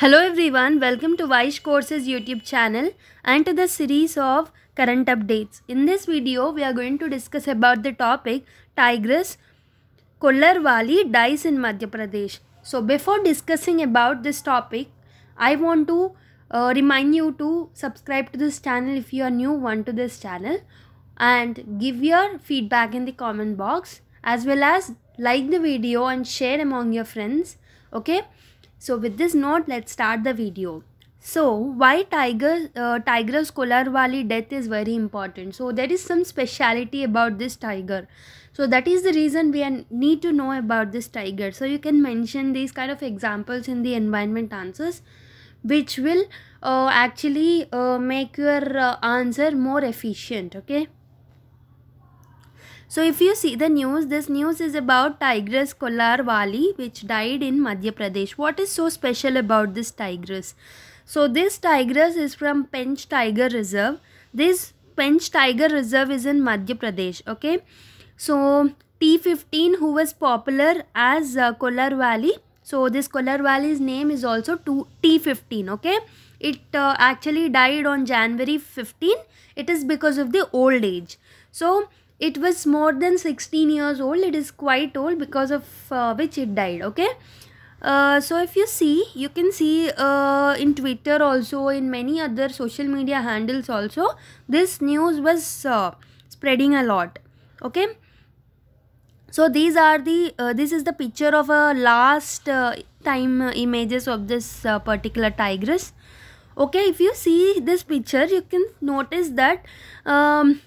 Hello everyone, welcome to Vysh Courses YouTube channel and to the series of current updates. In this video, we are going to discuss about the topic Tigress Collarwali dies in Madhya Pradesh. So before discussing about this topic, I want to uh, remind you to subscribe to this channel if you are new one to this channel and give your feedback in the comment box as well as like the video and share among your friends okay so with this note let's start the video. So why tiger uh, tigress Collarwali death is very important? So there is some speciality about this tiger. So that is the reason we need to know about this tiger. So you can mention these kind of examples in the environment answers which will uh, actually uh, make your uh, answer more efficient okay so if you see the news, this news is about Tigress Collarwali which died in Madhya Pradesh. What is so special about this tigress? So this tigress is from Pench Tiger Reserve. This Pench Tiger Reserve is in Madhya Pradesh. Okay. So T15 who was popular as uh, Collarwali. So this Collarwali's name is also T15. Okay. It uh, actually died on January 15. It is because of the old age. So it was more than 16 years old. It is quite old because of uh, which it died okay? Uh, so if you see you can see uh, in twitter also in many other social media handles also this news was uh, spreading a lot okay? So these are the uh, this is the picture of a last uh, time images of this particular tigress okay? If you see this picture you can notice that um,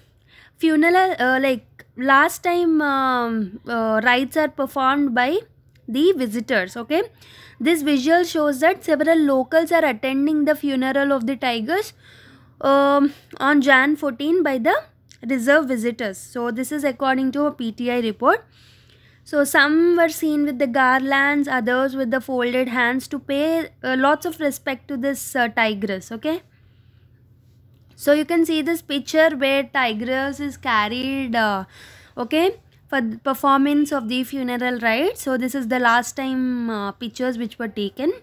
funeral uh, like last time um, uh, rites are performed by the visitors okay? This visual shows that several locals are attending the funeral of the tigers um, on jan 14 by the reserve visitors. So this is according to a pti report. So some were seen with the garlands others with the folded hands to pay uh, lots of respect to this uh, tigress okay so you can see this picture where tigress is carried uh, okay for the performance of the funeral right? So this is the last time uh, pictures which were taken.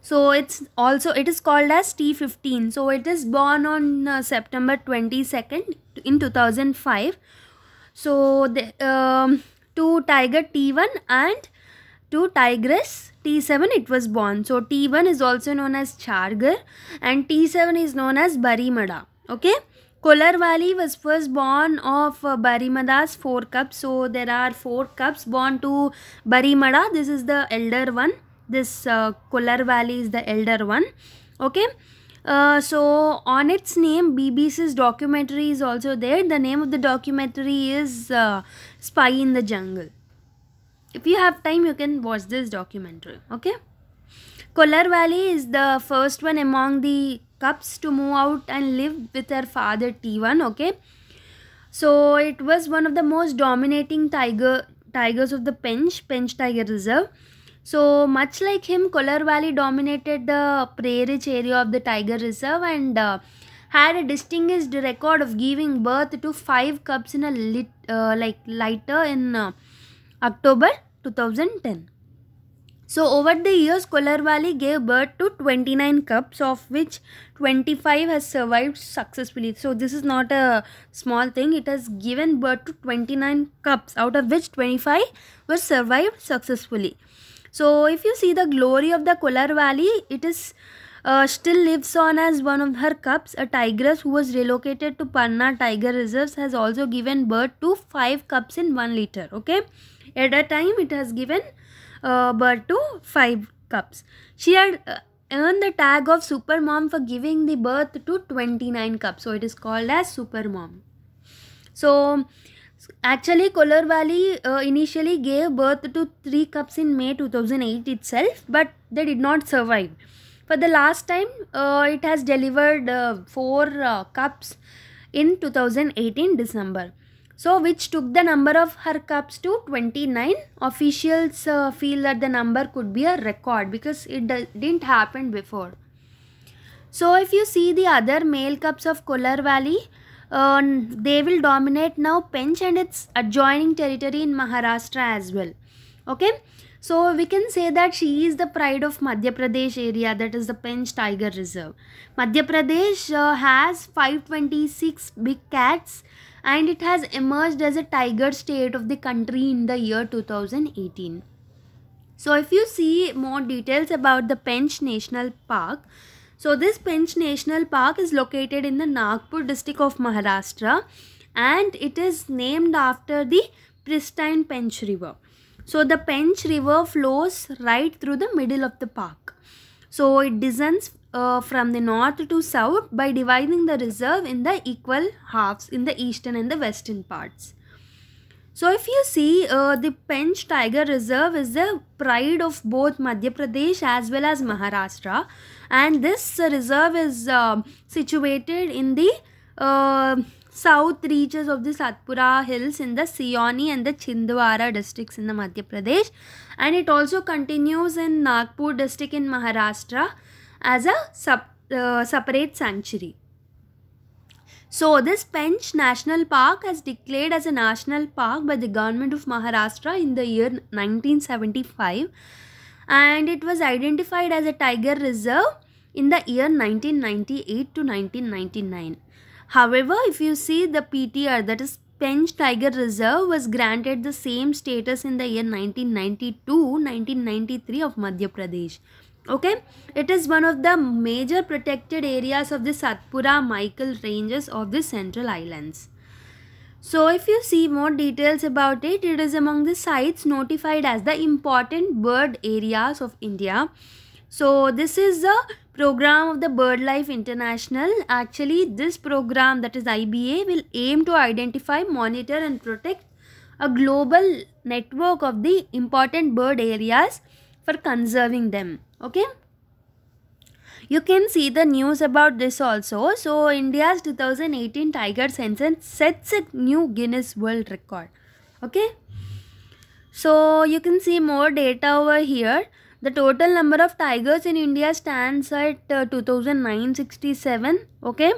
So it's also it is called as t15 so it is born on uh, september 22nd in 2005 so the um, to tiger t1 and to tigress T7 it was born. So T1 is also known as Charger and T7 is known as Barimada. Okay. Collarwali was first born of uh, Barimada's four cubs. So there are four cubs born to Barimada. This is the elder one. This uh, Collarwali is the elder one. Okay. Uh, so on its name BBC's documentary is also there. The name of the documentary is uh, Spy in the Jungle if you have time you can watch this documentary okay? Collarwali is the first one among the cubs to move out and live with her father T1 okay? So it was one of the most dominating tiger tigers of the Pench Pench Tiger Reserve. So much like him Collarwali dominated the prairie rich area of the tiger reserve and uh, had a distinguished record of giving birth to five cubs in a lit, uh, like lighter in uh, October 2010. So over the years, Collarwali gave birth to 29 cubs of which 25 has survived successfully. So this is not a small thing. It has given birth to 29 cubs out of which 25 were survived successfully. So if you see the glory of the Collarwali, it is uh, still lives on as one of her cubs. A tigress who was relocated to Panna Tiger Reserves has also given birth to 5 cubs in 1 liter. Okay. At a time, it has given uh, birth to five cups. She had uh, earned the tag of super mom for giving the birth to 29 cups. So it is called as super mom. So actually Collarwali uh, initially gave birth to three cups in May 2008 itself, but they did not survive. For the last time, uh, it has delivered uh, four uh, cubs in 2018 December so which took the number of her cups to 29 officials uh, feel that the number could be a record because it didn't happen before. So if you see the other male cups of Collarwali uh, they will dominate now Pench and its adjoining territory in Maharashtra as well. Okay? So we can say that she is the pride of Madhya Pradesh area, that is the Pench Tiger Reserve. Madhya Pradesh uh, has 526 big cats and it has emerged as a tiger state of the country in the year 2018. So if you see more details about the Pench National Park, so this Pench National Park is located in the Nagpur district of Maharashtra and it is named after the pristine Pench River. So the Pench River flows right through the middle of the park. So it descends uh, from the north to south by dividing the reserve in the equal halves in the eastern and the western parts. So if you see uh, the Pench Tiger Reserve is the pride of both Madhya Pradesh as well as Maharashtra and this reserve is uh, situated in the uh, south reaches of the Satpura hills in the Seoni and the Chhindwara districts in the Madhya Pradesh and it also continues in Nagpur district in Maharashtra as a sub, uh, separate sanctuary. So this Pench National Park has declared as a national park by the government of Maharashtra in the year 1975 and it was identified as a tiger reserve in the year 1998 to 1999. However, if you see the PTR that is Pench Tiger Reserve was granted the same status in the year 1992-1993 of Madhya Pradesh. Okay? It is one of the major protected areas of the satpura Maikal ranges of the central islands. So if you see more details about it it is among the sites notified as the important bird areas of india so this is the program of the birdlife international. Actually this program that is iba will aim to identify monitor and protect a global network of the important bird areas for conserving them. Okay? You can see the news about this also. So india's 2018 tiger census sets a new guinness world record. Okay? So you can see more data over here the total number of tigers in india stands at uh, 2967 okay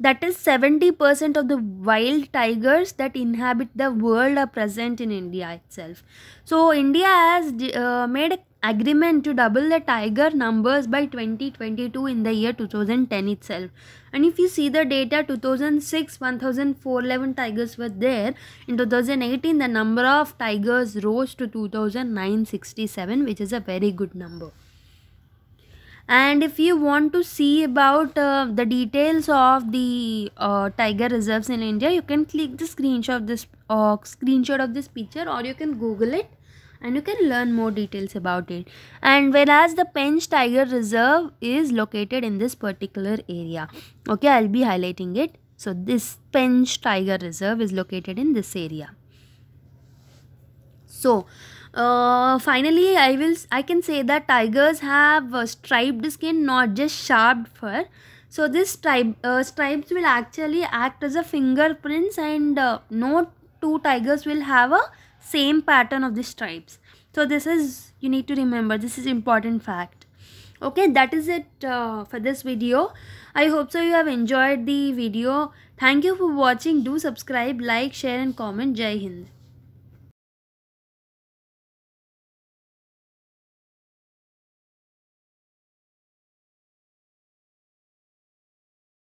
that is 70% of the wild tigers that inhabit the world are present in india itself. So india has uh, made a agreement to double the tiger numbers by 2022 in the year 2010 itself. And if you see the data 2006 1411 tigers were there. In 2018 the number of tigers rose to 2967 which is a very good number and if you want to see about uh, the details of the uh, tiger reserves in india you can click the screenshot of this uh, screenshot of this picture or you can google it and you can learn more details about it. And whereas the Pench Tiger Reserve is located in this particular area. Okay I'll be highlighting it. So this Pench Tiger Reserve is located in this area. So uh, finally I will I can say that tigers have uh, striped skin not just sharp fur. So this stripe uh, stripes will actually act as a fingerprints and uh, no two tigers will have a same pattern of the stripes. So this is you need to remember this is important fact. Okay that is it uh, for this video. I hope so you have enjoyed the video. Thank you for watching. Do subscribe like share and comment. Jai hind